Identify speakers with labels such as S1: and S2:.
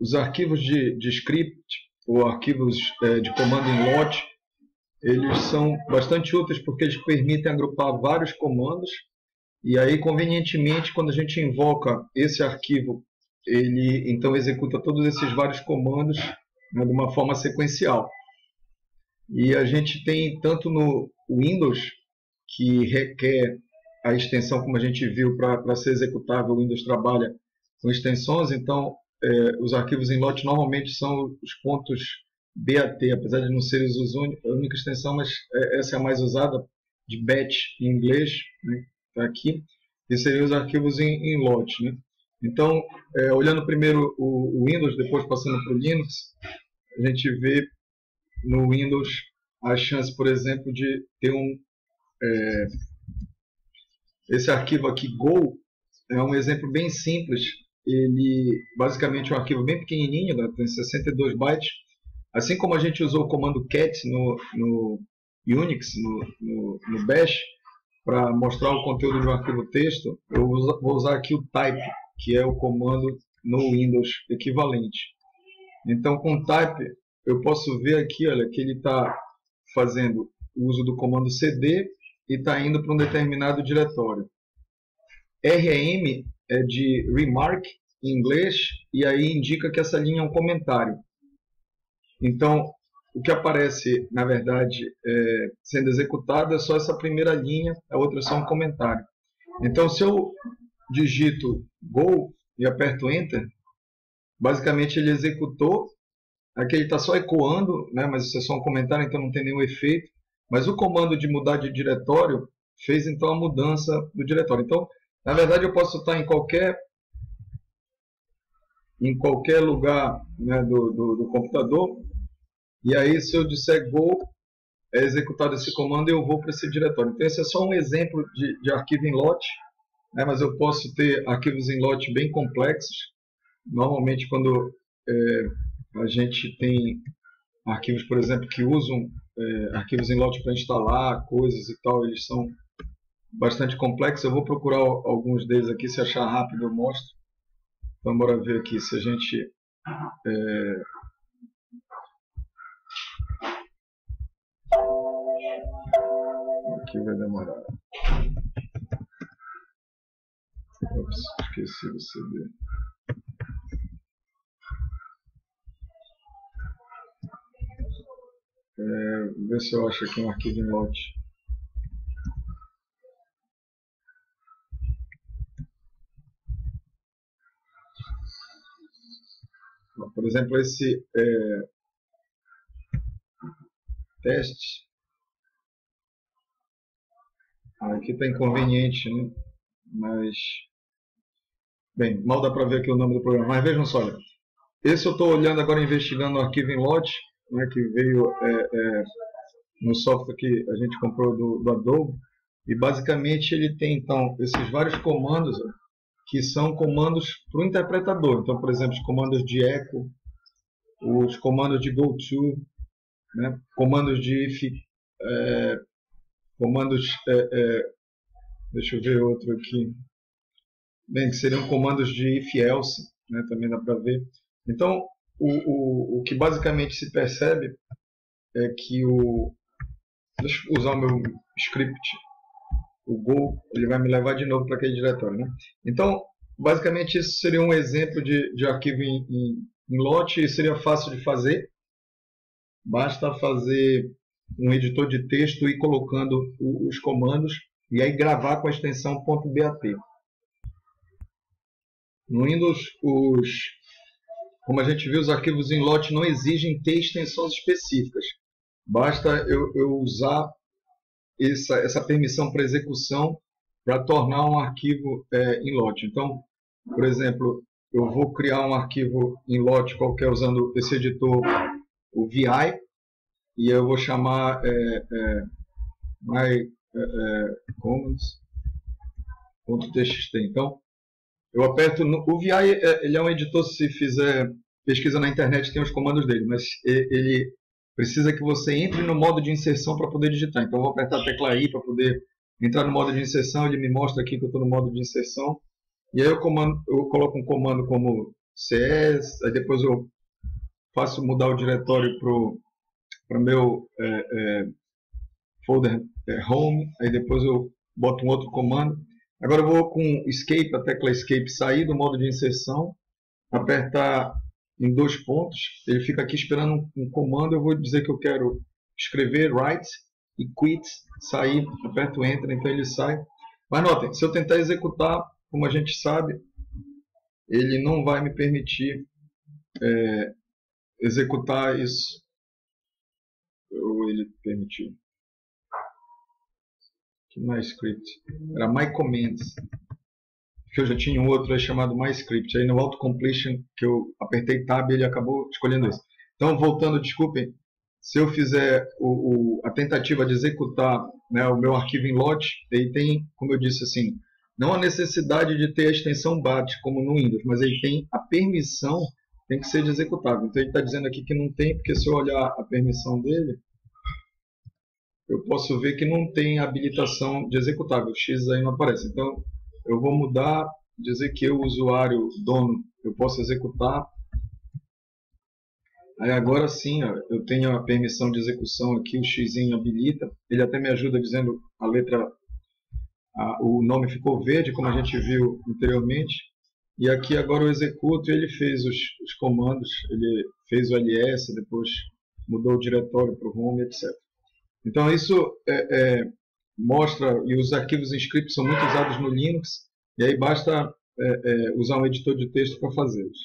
S1: os arquivos de, de script ou arquivos é, de comando em lote, eles são bastante úteis porque eles permitem agrupar vários comandos e aí convenientemente quando a gente invoca esse arquivo, ele então executa todos esses vários comandos né, de uma forma sequencial. E a gente tem tanto no Windows que requer a extensão, como a gente viu, para ser executável, o Windows trabalha com extensões, então é, os arquivos em lote normalmente são os pontos BAT, apesar de não serem a única extensão, mas é, essa é a mais usada, de batch em inglês, né, tá aqui, e seriam os arquivos em, em lote. Né? Então, é, olhando primeiro o, o, Windows, depois passando para o Linux, a gente vê no Windows a chance, por exemplo, de ter um é, esse arquivo aqui Go é um exemplo bem simples. Ele basicamente é um arquivo bem pequenininho, né? tem 62 bytes. Assim como a gente usou o comando cat no, no Unix, no, no, no Bash, para mostrar o conteúdo de um arquivo texto, eu vou usar aqui o type, que é o comando no Windows equivalente. Então, com type, eu posso ver aqui olha, que ele está fazendo o uso do comando cd e está indo para um determinado diretório. REM é de remark em inglês e aí indica que essa linha é um comentário. Então, o que aparece, na verdade, é, sendo executado é só essa primeira linha, a outra é só um comentário. Então, se eu digito Go e aperto Enter, basicamente ele executou. Aqui ele está só ecoando, né, mas isso é só um comentário, então não tem nenhum efeito. Mas o comando de mudar de diretório fez então a mudança do diretório. Então, na verdade, eu posso estar em qualquer em qualquer lugar né, do, do, do, computador e aí se eu disser go é executado esse comando e eu vou para esse diretório. Então esse é só um exemplo de, de arquivo em lote, né, mas eu posso ter arquivos em lote bem complexos. Normalmente quando é, a gente tem arquivos, por exemplo, que usam é, arquivos em lote para instalar coisas e tal, eles são bastante complexos. Eu vou procurar alguns deles aqui, se achar rápido eu mostro. Então, bora ver aqui se a gente... É... Aqui vai demorar. Ops, esqueci do CD. É, ver se eu acho aqui um arquivo em lote. Por exemplo, esse é, teste aqui está inconveniente, né? mas bem, mal dá para ver aqui o nome do programa. Mas vejam só, olha, esse eu estou olhando agora investigando o arquivo em lote né, que veio é, é, no software que a gente comprou do, do, Adobe. E basicamente ele tem então esses vários comandos que são comandos para o interpretador. Então, por exemplo, os comandos de echo, os comandos de goto, né, comandos de if, é, comandos, é, é, deixa eu ver outro aqui, bem, que seriam comandos de if else, né, também dá para ver. Então, o, o, o que basicamente se percebe é que o. Deixa eu usar o meu script. O Go ele vai me levar de novo para aquele diretório. Né? Então, basicamente, isso seria um exemplo de, de arquivo em, em, em lote e seria fácil de fazer. Basta fazer um editor de texto e colocando os comandos e aí gravar com a extensão .bat. No Windows, os como a gente viu, os arquivos em lote não exigem ter extensões específicas. Basta eu, eu usar essa, essa permissão para execução para tornar um arquivo é, em lote. Então, por exemplo, eu vou criar um arquivo em lote qualquer usando esse editor, o VI, e eu vou chamar é, é, my é, é. Então, eu aperto no, o VI é, ele é um editor se fizer pesquisa na internet tem os comandos dele, mas ele precisa que você entre no modo de inserção para poder digitar. Então eu vou apertar a tecla I para poder entrar no modo de inserção, ele me mostra aqui que eu estou no modo de inserção. E aí eu, comando, eu coloco um comando como CS, aí depois eu faço mudar o diretório para o meu é, é, folder é, home, aí depois eu boto um outro comando. Agora eu vou com escape, a tecla escape sair do modo de inserção, apertar em dois pontos, ele fica aqui esperando um, um comando, eu vou dizer que eu quero escrever write e quit, sair, aperto enter, então ele sai. Mas notem, se eu tentar executar, como a gente sabe, ele não vai me permitir é, executar isso. Ou ele permitiu. Que MyScript? Era MyCommands. Que eu já tinha um outro aí chamado MyScript. Aí no autocompletion que eu apertei Tab ele acabou escolhendo esse. Então, voltando, desculpem, se eu fizer o, o, a tentativa de executar né, o meu arquivo em lote, ele tem, como eu disse assim, não a necessidade de ter a extensão BAT como no Windows, mas ele tem a permissão, tem que ser de executável. Então ele está dizendo aqui que não tem, porque se eu olhar a permissão dele, eu posso ver que não tem habilitação de executável. X aí não aparece. Então eu vou mudar, dizer que eu, usuário, dono, eu posso executar. Aí agora sim, ó, eu tenho a permissão de execução aqui, o X habilita. Ele até me ajuda dizendo a letra o nome ficou verde, como a gente viu anteriormente. E aqui agora eu executo e ele fez os, os comandos, ele fez o ls, depois mudou o diretório para o home, etc. Então isso é, é, mostra, e os arquivos em script são muito usados no Linux, e aí basta é, é usar um editor de texto para fazê-los.